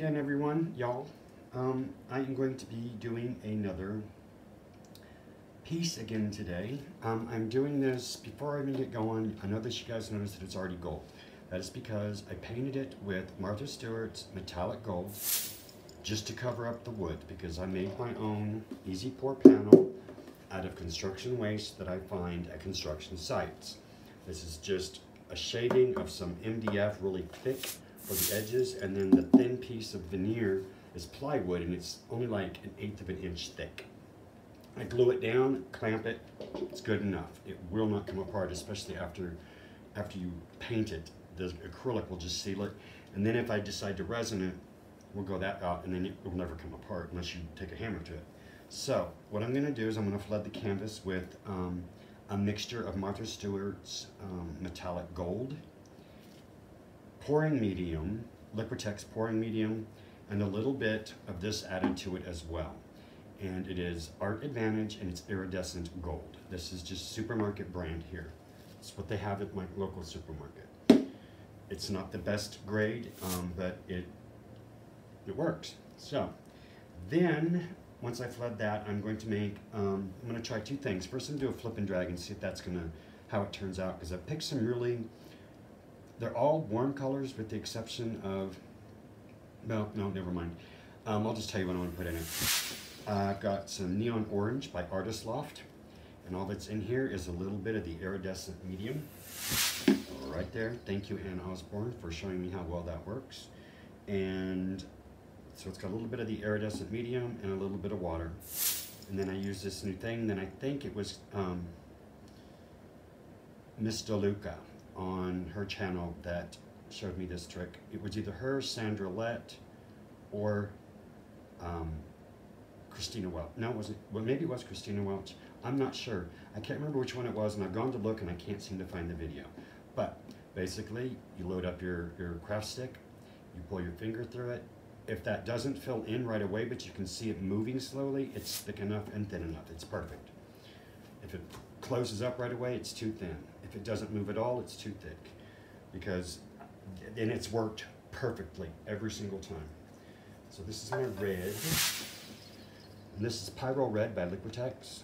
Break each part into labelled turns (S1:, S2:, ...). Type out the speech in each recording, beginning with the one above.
S1: Again, everyone, y'all. Um, I am going to be doing another piece again today. Um, I'm doing this before I even get going. I know that you guys noticed that it's already gold. That is because I painted it with Martha Stewart's metallic gold just to cover up the wood because I made my own easy pour panel out of construction waste that I find at construction sites. This is just a shading of some MDF really thick for the edges, and then the thin piece of veneer is plywood, and it's only like an eighth of an inch thick. I glue it down, clamp it, it's good enough. It will not come apart, especially after, after you paint it. The acrylic will just seal it. And then if I decide to resin it, we'll go that out, and then it will never come apart unless you take a hammer to it. So, what I'm gonna do is I'm gonna flood the canvas with um, a mixture of Martha Stewart's um, metallic gold, pouring medium, Liquitex pouring medium, and a little bit of this added to it as well. And it is Art Advantage and it's iridescent gold. This is just supermarket brand here. It's what they have at my local supermarket. It's not the best grade, um, but it, it works. So then, once I flood that, I'm going to make, um, I'm gonna try two things. First, I'm gonna do a flip and drag and see if that's gonna, how it turns out. Because I picked some really they're all warm colors with the exception of, no, no, never mind. Um, I'll just tell you what I want to put in it. I've got some Neon Orange by Artist Loft. And all that's in here is a little bit of the iridescent medium. Right there. Thank you, Ann Osborne, for showing me how well that works. And so it's got a little bit of the iridescent medium and a little bit of water. And then I use this new thing. Then I think it was um, Miss DeLuca on her channel that showed me this trick. It was either her, Sandra Lett, or um, Christina Welch. No, it wasn't. Well, maybe it was Christina Welch. I'm not sure. I can't remember which one it was, and I've gone to look, and I can't seem to find the video. But basically, you load up your, your craft stick, you pull your finger through it. If that doesn't fill in right away, but you can see it moving slowly, it's thick enough and thin enough. It's perfect. If it closes up right away, it's too thin. If it doesn't move at all, it's too thick. Because, and it's worked perfectly every single time. So this is my red. And this is Pyrrole Red by Liquitex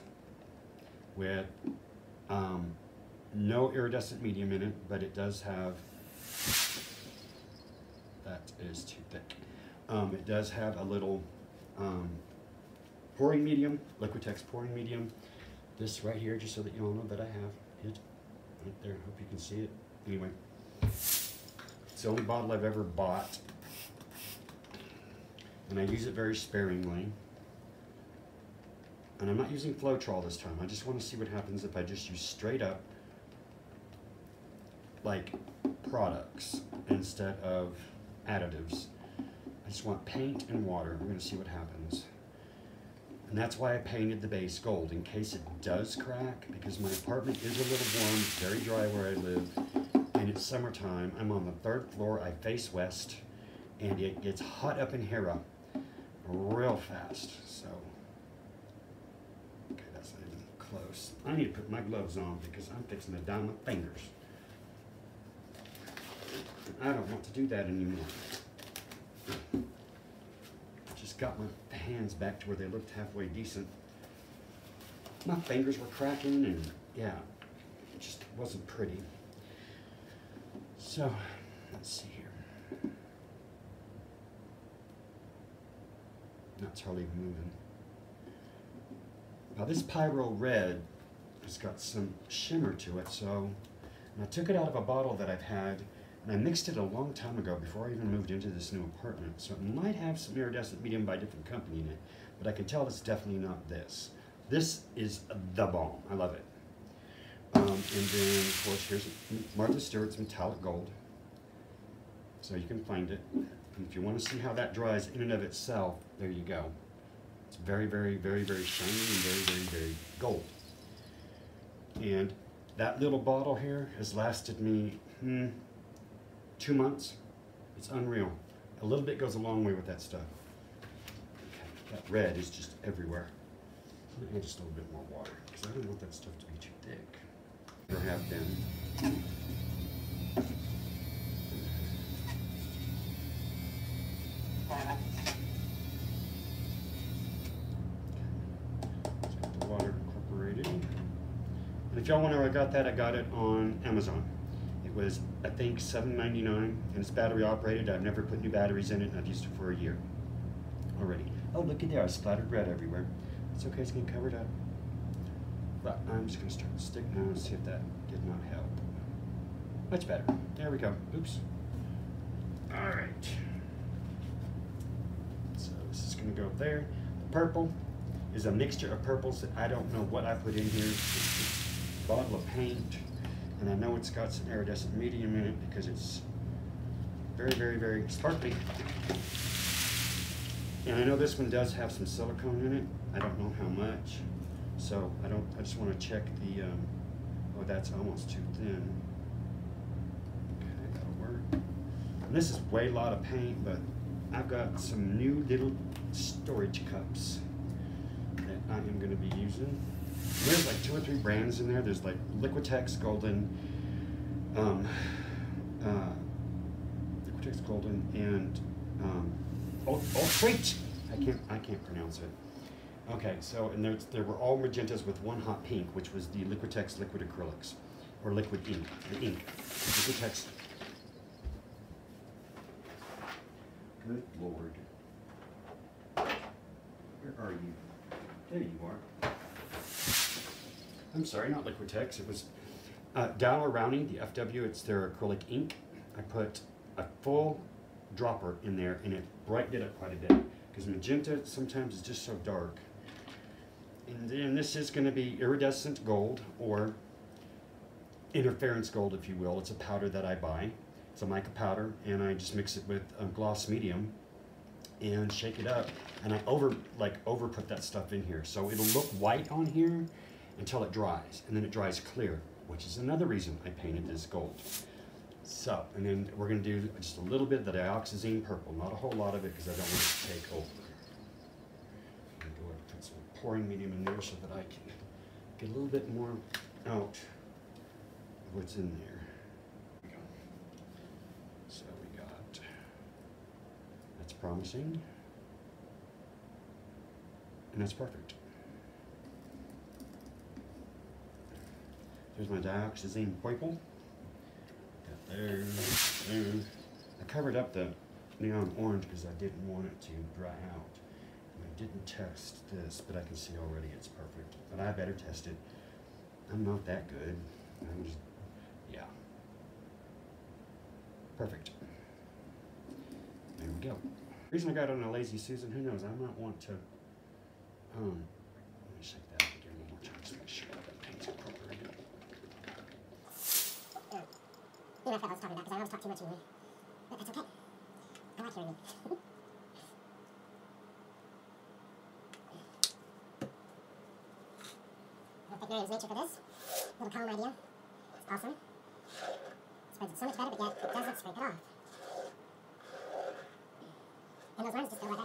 S1: with um, no iridescent medium in it, but it does have, that is too thick. Um, it does have a little um, pouring medium, Liquitex pouring medium. This right here, just so that you all know that I have right there. Hope you can see it. Anyway, it's the only bottle I've ever bought. And I use it very sparingly. And I'm not using Floetrol this time. I just want to see what happens if I just use straight up, like, products instead of additives. I just want paint and water. We're going to see what happens. And that's why I painted the base gold, in case it does crack, because my apartment is a little warm, very dry where I live, and it's summertime. I'm on the third floor, I face west, and it gets hot up in here real fast, so. Okay, that's not even close. I need to put my gloves on because I'm fixing to dye my fingers. I don't want to do that anymore got my hands back to where they looked halfway decent. My fingers were cracking and yeah, it just wasn't pretty. So, let's see here. Not hardly moving. Now this Pyrrole Red has got some shimmer to it, so I took it out of a bottle that I've had I mixed it a long time ago before I even moved into this new apartment. So it might have some iridescent medium by a different company in it, but I can tell it's definitely not this. This is the bomb. I love it. Um, and then, of course, here's Martha Stewart's metallic gold. So you can find it. And if you want to see how that dries in and of itself, there you go. It's very, very, very, very shiny and very, very, very gold. And that little bottle here has lasted me, hmm, two months. It's unreal. A little bit goes a long way with that stuff. Okay, that red is just everywhere. I'm add just a little bit more water because I don't want that stuff to be too thick. Or have been. If y'all want to know I got that, I got it on Amazon. Was, I think, $7.99, and it's battery operated. I've never put new batteries in it, and I've used it for a year already. Oh, look at there, I splattered red everywhere. It's okay, it's getting covered up. But I'm just gonna start the stick now and see if that did not help. Much better. There we go. Oops. All right. So this is gonna go up there. The purple is a mixture of purples that I don't know what I put in here. It's a bottle of paint, and I know it's got some iridescent medium in it because it's very, very, very sparkly. And I know this one does have some silicone in it. I don't know how much. So I don't, I just want to check the, um, oh, that's almost too thin. Okay, that'll work. And this is way a lot of paint, but I've got some new little storage cups that I am going to be using. There's like two or three brands in there. There's like Liquitex Golden, um, uh, Liquitex Golden, and um, oh, oh, wait! I can't, I can't pronounce it. Okay, so and there, there were all magentas with one hot pink, which was the Liquitex liquid acrylics, or liquid ink, the ink. Liquitex. Good lord. Where are you? There you are. I'm sorry, not Liquitex. It was uh, Daler Rowney, the FW. It's their acrylic ink. I put a full dropper in there, and it brightened it up quite a bit because magenta sometimes is just so dark. And then this is going to be iridescent gold or interference gold, if you will. It's a powder that I buy. It's a mica powder, and I just mix it with a gloss medium and shake it up. And I over like over put that stuff in here, so it'll look white on here until it dries, and then it dries clear, which is another reason I painted this gold. So, and then we're going to do just a little bit of the dioxazine purple, not a whole lot of it because I don't want it to take over I'm going to put some pouring medium in there so that I can get a little bit more out of what's in there. So we got, that's promising. And that's perfect. There's my dioxazine purple. Got there, there. I covered up the neon orange because I didn't want it to dry out I didn't test this, but I can see already it's perfect. But I better test it. I'm not that good. I'm just, yeah. Perfect. There we go. The reason I got on a lazy Susan, who knows, I might want to, um, let me shake that up again one more time to make sure that paint's appropriate.
S2: Yeah. You know, I was talking about because I always talk too much anyway. But that's okay. I like hearing you. Take nature for this. Little comb idea. It's awesome. Spreads it so much better, but yet it doesn't scrape it off. And those lines just go right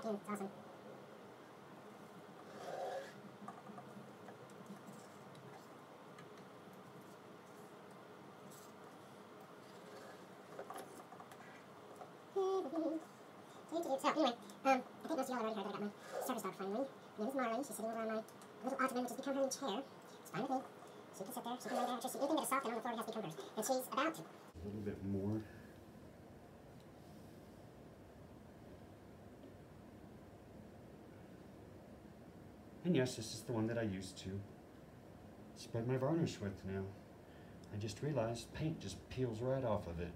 S2: It's awesome. so anyway, um, I think most of y'all already heard that I got my service dog finally. Her name is Marley. She's sitting over on my little ottoman, which has become her new chair It's fine with me. She can sit there, she can lay down, just anything that is soft and on the floor has become hers. And she's about to.
S1: A little bit more. And yes, this is the one that I used to spread my varnish with now. I just realized paint just peels right off of it.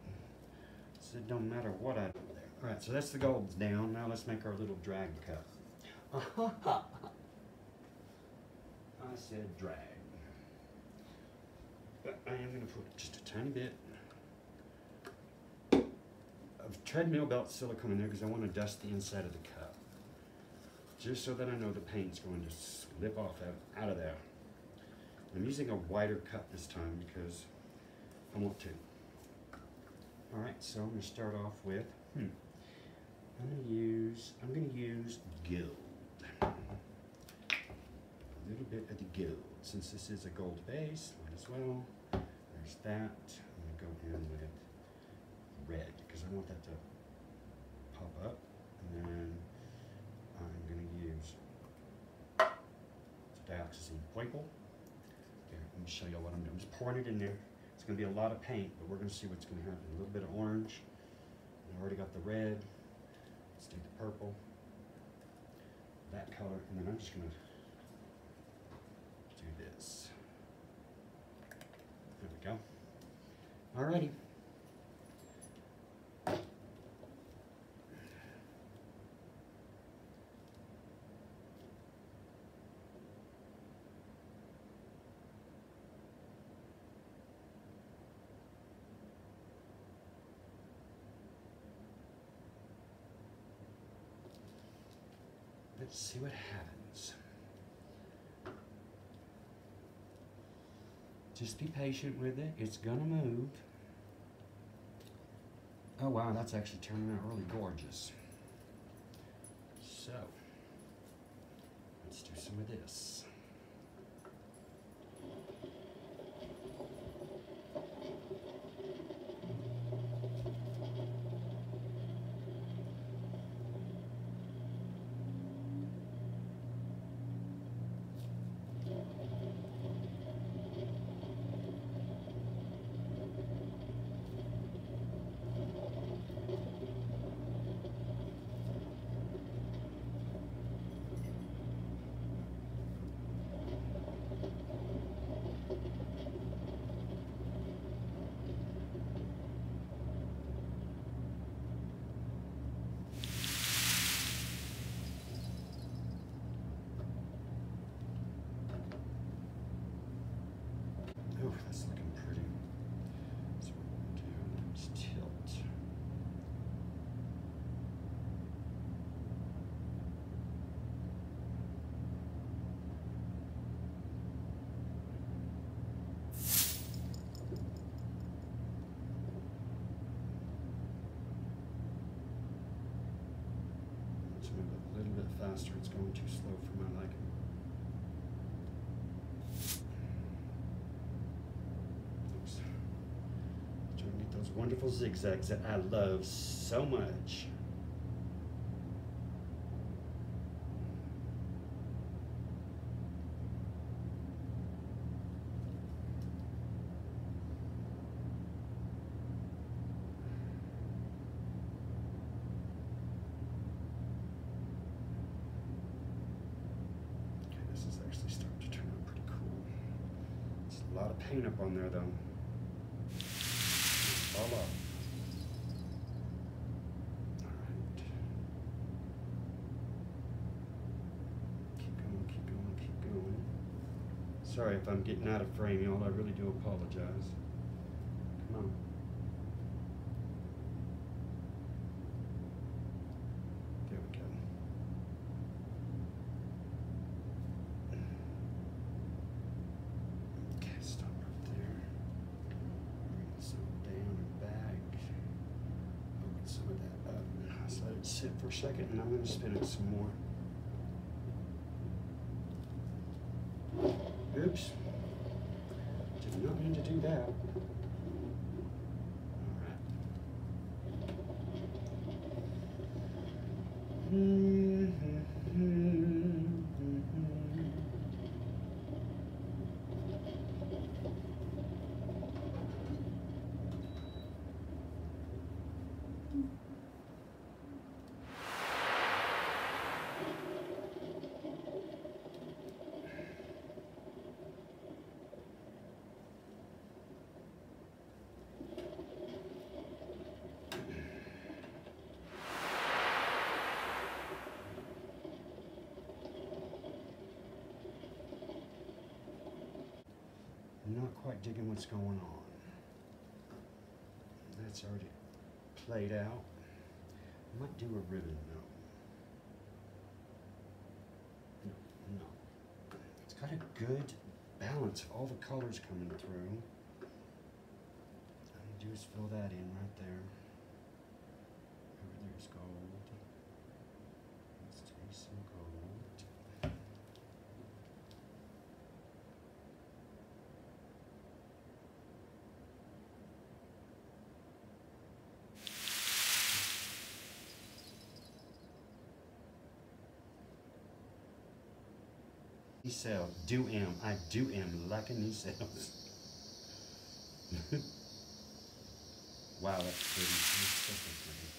S1: So it don't matter what I do there. Alright, so that's the golds down. Now let's make our little drag cup. I said drag. But I am going to put just a tiny bit of treadmill belt silicone in there because I want to dust the inside of the cup. Just so that I know the paint's going to slip off out, of there. I'm using a wider cup this time because I want to. Alright, so I'm going to start off with, hmm, I'm to use, I'm to use gold. A little bit of the gold. Since this is a gold base, might as well. There's that. I'm to go in with red because I want that to pop up. And then I'm to use dioxazine purple. me show you what I'm doing. I'm just pouring it in there. It's gonna be a lot of paint, but we're gonna see what's gonna happen. A little bit of orange. I already got the red. Let's do the purple. That color, and then I'm just gonna do this. There we go. Alrighty. Let's see what happens. Just be patient with it. It's gonna move. Oh wow, that's actually turning out really gorgeous. So, let's do some of this. Oh, that's looking pretty. So what we're gonna do is tilt. Let's move it a little bit faster. It's going too slow for my liking. Oops. Trying to get those wonderful zigzags that I love so much. Okay, this is actually starting to turn out pretty cool. There's a lot of paint up on there though. All up. Alright. Keep going, keep going, keep going. Sorry if I'm getting out of frame, y'all. I really do apologize. Come on. There we go. Okay, stop right there. Bring some down and back. Open some of that up. Let's let it sit for a second and I'm gonna spin it some more. Oops. Did not mean to do that. Alright. Digging what's going on. That's already played out. I might do a ribbon though. No, no. It's got a good balance of all the colors coming through. All you do is fill that in right there. Over there's gold. Let's take some gold. Cell. Do am. I do am liking these cells. wow, that's pretty.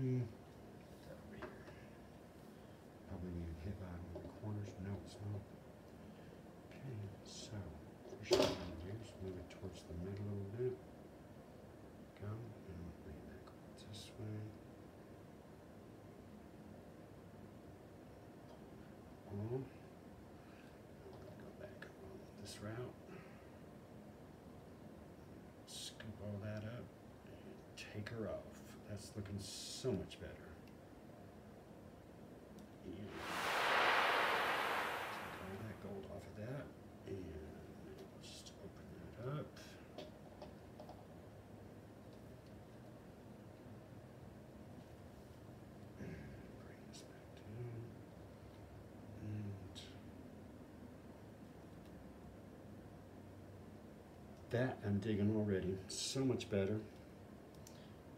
S1: Hmm. That. Probably need to hit by one the corners. No, it's not. Okay, so first thing I'm do move it towards the middle a little bit. Go and bring back this way. On. Go back along this route. Scoop all that up and take her off. That's looking so much better. And take all that gold off of that and just open that up. Bring this back down. And that I'm digging already. So much better.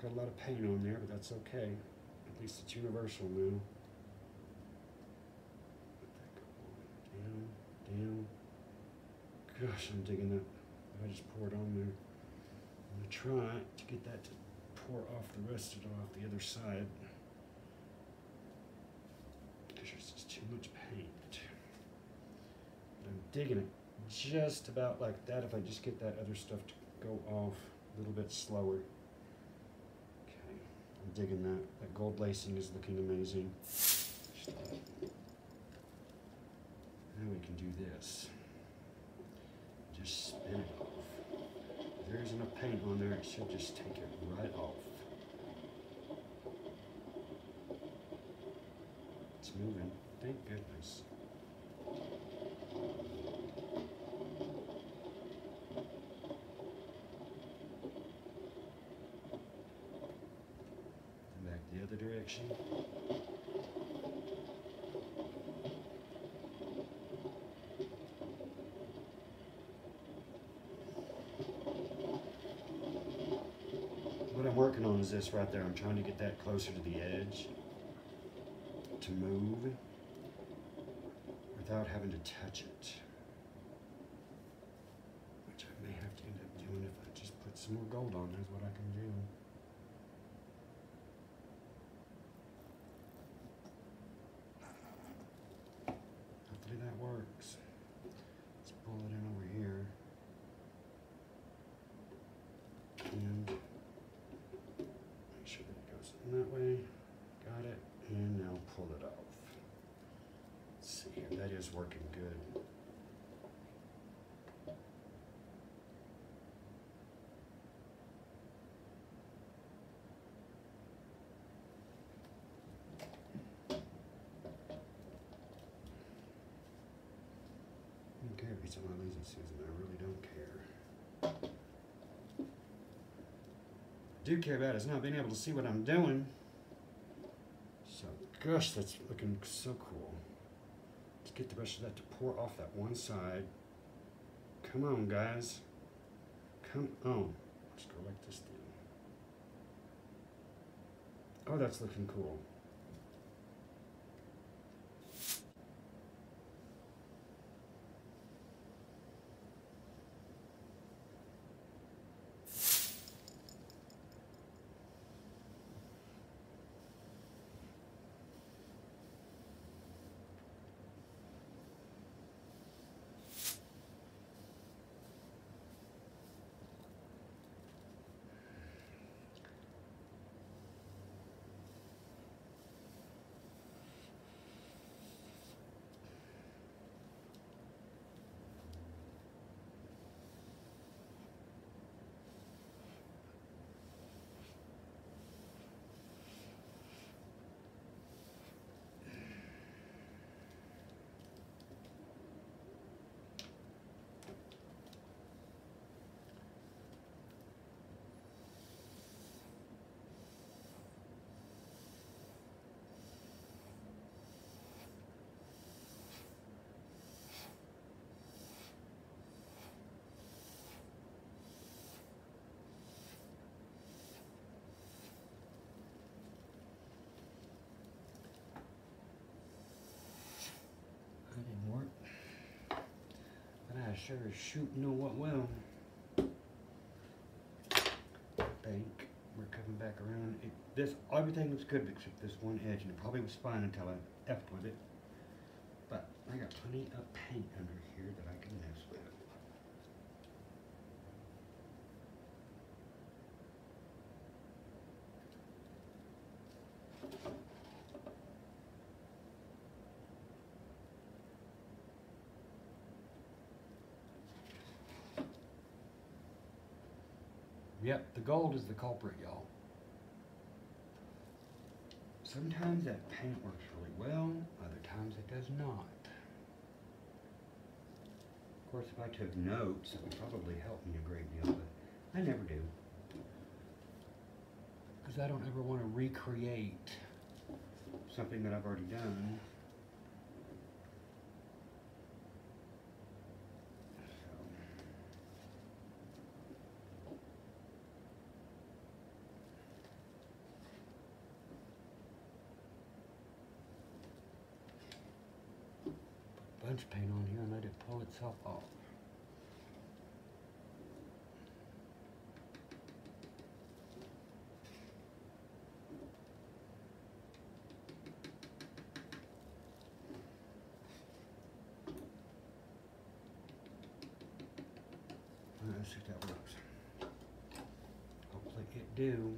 S1: Got a lot of paint on there, but that's okay. At least it's universal now. Down, down. Gosh, I'm digging that. I just poured on there. I'm gonna try to get that to pour off the rest of it off the other side. Because there's just too much paint. But I'm digging it just about like that if I just get that other stuff to go off a little bit slower. I'm digging that. That gold lacing is looking amazing. Now we can do this. Just spin it off. If there's enough paint on there, it should just take it right off. It's moving. Thank goodness. Back the other direction. What I'm working on is this right there. I'm trying to get that closer to the edge to move without having to touch it. Which I may have to end up doing if I just put some more gold on. That's what I can do. Hopefully that works. Let's pull it in over here. And make sure that it goes in that way. Got it. It's Marley's and Susan. I really don't care. I Do care about is not being able to see what I'm doing. So, gosh, that's looking so cool. Let's get the rest of that to pour off that one side. Come on, guys. Come on. Let's go like this then. Oh, that's looking cool. That didn't work. But I sure as shoot know what will. Bank. We're coming back around. It, this everything looks good except this one edge, and it probably was fine until I effed with it. But I got plenty of paint under here that I can mess with. Yep, the gold is the culprit, y'all. Sometimes that paint works really well, other times it does not. Of course, if I took notes, it would probably help me a great deal, but I never do. Because I don't ever want to recreate something that I've already done. So. bunch of paint on here and off. Alright, Let's see if that works. Hopefully it do.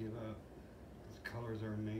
S1: give up. The colors are amazing.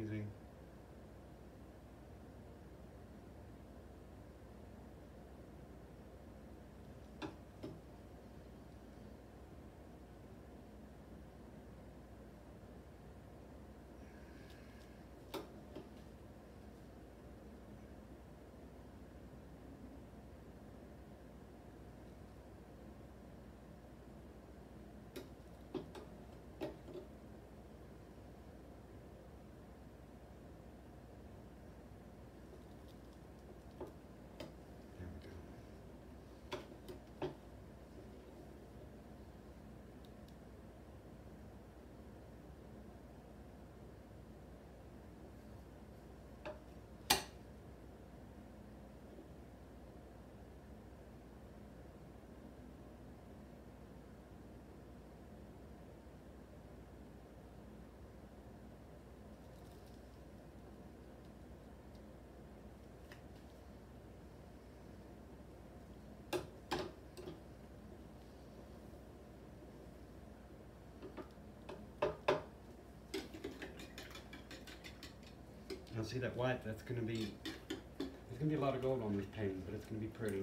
S1: See that white, that's gonna be, there's gonna be a lot of gold on this painting, but it's gonna be pretty.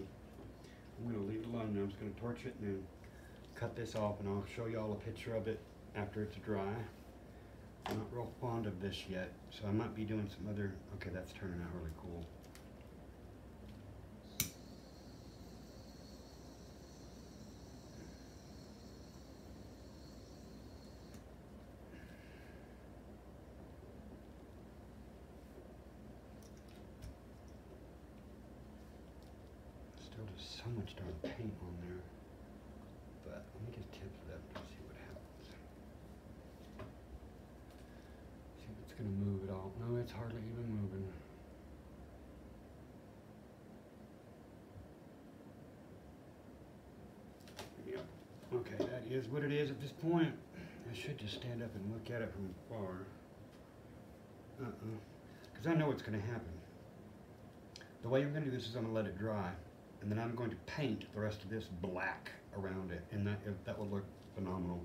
S1: I'm gonna leave it alone now, I'm just gonna torch it and cut this off and I'll show you all a picture of it after it's dry. I'm not real fond of this yet, so I might be doing some other, okay, that's turning out really cool. Still just so much darn paint on there. But let me get a tip of that and see what happens. See if it's gonna move at all. No, it's hardly even moving. Yep. Okay, that is what it is at this point. I should just stand up and look at it from far. Uh-uh. Because I know what's gonna happen. The way I'm gonna do this is I'm gonna let it dry, and then I'm going to paint the rest of this black around it, and that that will look phenomenal.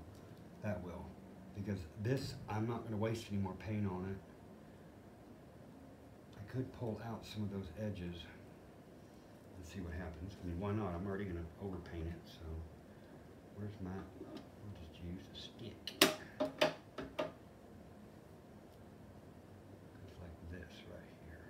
S1: That will, because this I'm not gonna waste any more paint on it. I could pull out some of those edges and see what happens. I mean, why not? I'm already gonna overpaint it, so where's my? I'll just use a stick. It's like this right here.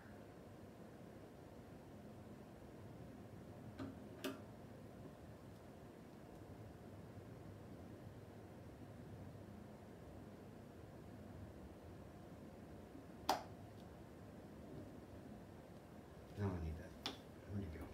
S1: Now I need that. Where'd you go?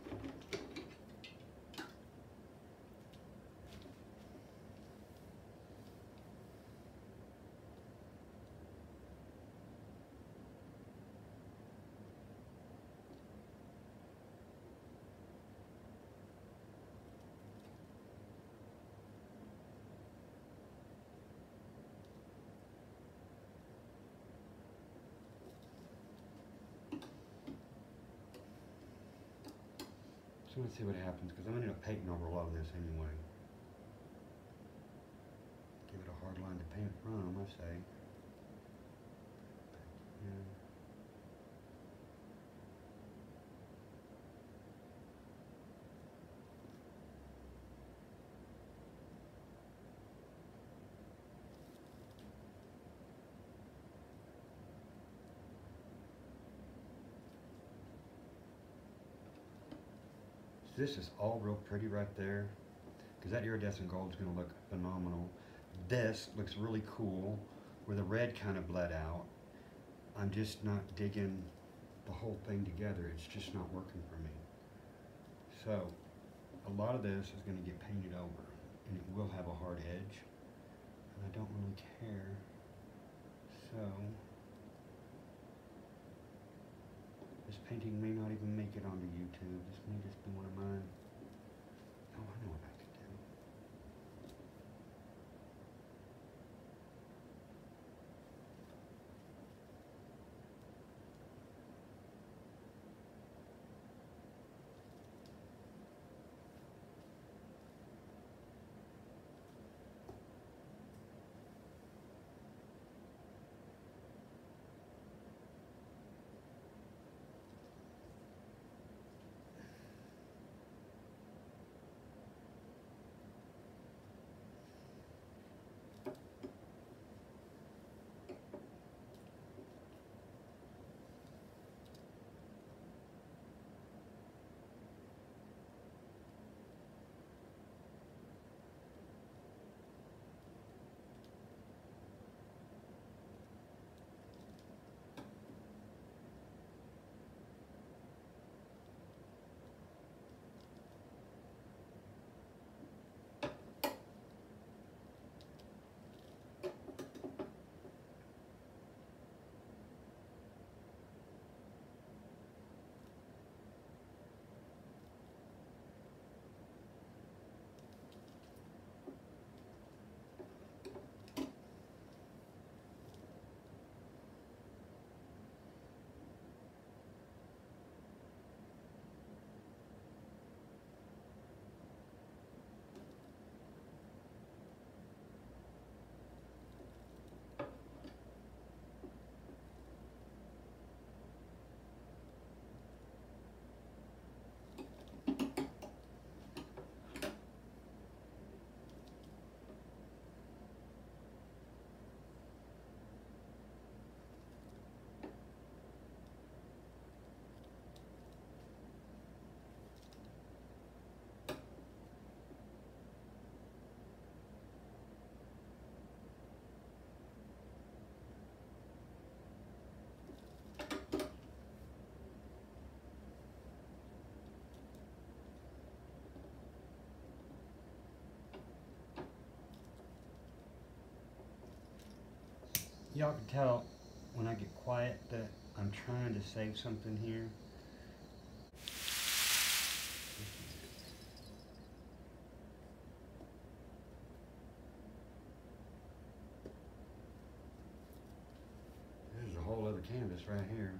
S1: So let's see what happens, because I'm gonna end up painting over a lot of this anyway. Give it a hard line to paint from, I say. Yeah. So this is all real pretty right there, because that iridescent gold is going to look phenomenal. This looks really cool, where the red kind of bled out. I'm just not digging the whole thing together. It's just not working for me. So, a lot of this is going to get painted over, and it will have a hard edge, and I don't really care. So, this painting may not even make it onto YouTube. This may just be one of mine. Y'all can tell when I get quiet that I'm trying to save something here. There's a whole other canvas right here.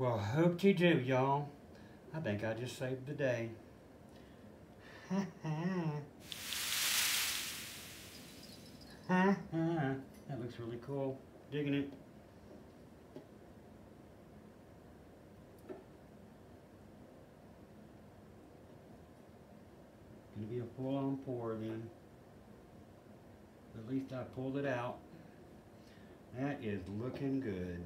S1: Well, hope you do, y'all. I think I just saved the day. Ha ha. Ha ha. That looks really cool. Digging it. Gonna be a full-on pour then. At least I pulled it out. That is looking good.